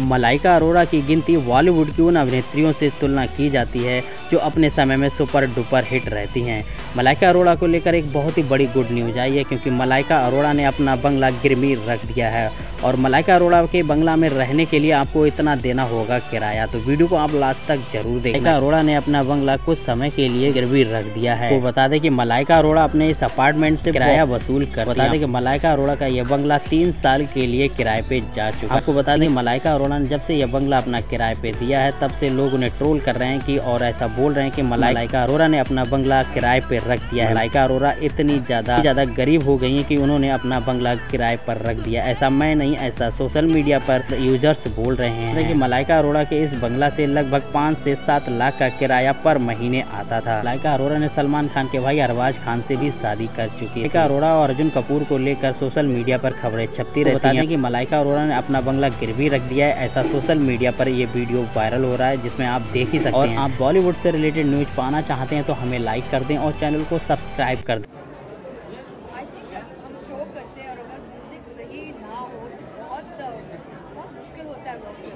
मलाइका अरोड़ा की गिनती बॉलीवुड की उन अभिनेत्रियों से तुलना की जाती है, जो अपने समय में सुपर डुपर हिट रहती हैं। मलाइका अरोड़ा को लेकर एक बहुत ही बड़ी गुड न्यूज़ आई है, क्योंकि मलाइका अरोड़ा ने अपना बंगला गिरमीर रख दिया है। और मलाइका अरोड़ा के बंगला में रहने के लिए आपको इतना देना होगा किराया। तो वीडियो को आप लास्ट तक ज़रूर देखें मलाइका अरोड़ा ने अपना बंगला कुछ समय के लिए गिरवी रख दिया है। तो बता दें कि मलाइका अरोड़ा अपने इस अपार्टमेंट से किराया वसूल कर बता दें कि मलाइका अरोड़ा का यह बंगला तीन साल के लिए किराए पे जा चुका आपको बता दें मलाइका अरोड़ा ने जब से यह बंगला अपना किराए पे दिया है, तब से लोग उन्हें ट्रोल कर रहे हैं कि और ऐसा बोल रहे हैं कि मलाइका अरोड़ा ने अपना बंगला किराए पे रख दिया है। मलाइका अरोड़ा इतनी ज़्यादा ज़्यादा गरीब हो गई है कि उन्होंने अपना बंगला किराए पर रख दिया। ऐसा मैं नहीं ऐसा सोशल मीडिया पर यूज़र्स बोल रहे हैं देखिए मलाइका अरोड़ा के इस बंगला से लगभग पाँच से सात लाख का किराया पर महीने आता था। मलाइका अरोड़ा ने सलमान खान के भाई अरवाज खान से भी शादी कर चुकी है। मलाइका अरोड़ा और अर्जुन कपूर को लेकर सोशल मीडिया पर खबरें छपती रहती हैं कि मलाइका अरोड़ा ने अपना बंगला गिरवी रख दिया है। ऐसा सोशल मीडिया पर ये वीडियो वायरल हो रहा है जिसमें आप देख ही सकते हैं। और आप बॉलीवुड से रिलेटेड न्यूज़ पाना चाहते हैं तो हमें लाइक कर दें और चैनल को सब्सक्राइब कर दें। Santiago.